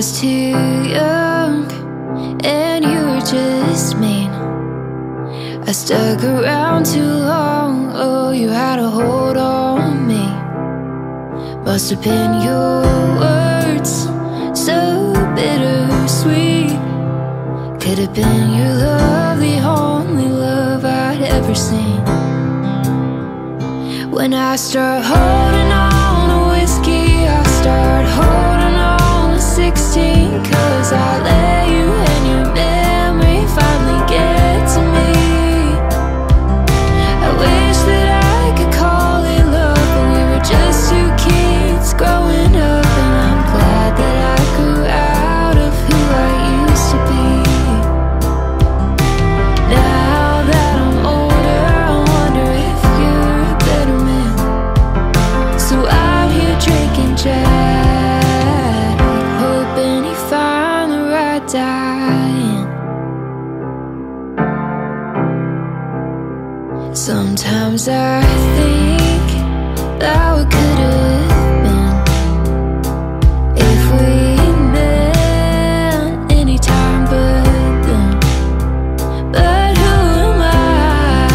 was too young and you were just mean. I stuck around too long, oh, you had a hold on me. Must have been your words, so bittersweet. Could have been your love, the only love I'd ever seen. When I start holding on Diane Sometimes I think that we could have been If we met anytime but then But who am I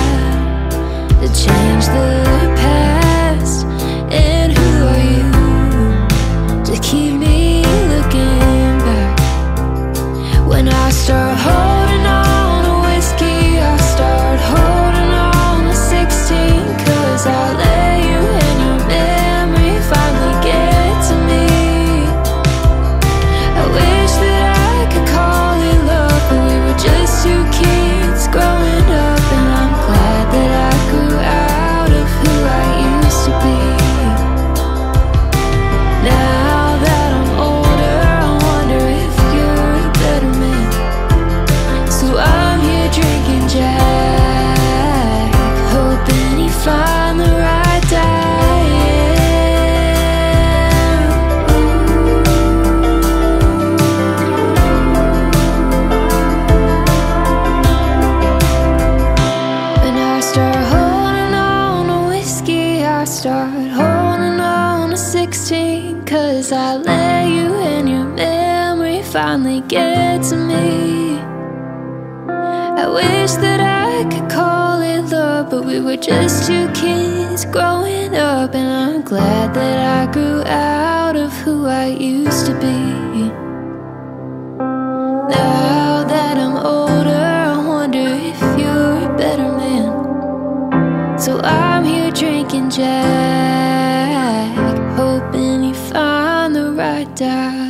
to change the past? And who are you to keep me start holding on to whiskey, I start holding on to 16 Cause I let you and your memory finally get to me. I wish that I could call it love, but we were just two kids growing up And I'm glad that I grew out of who I used to be drinking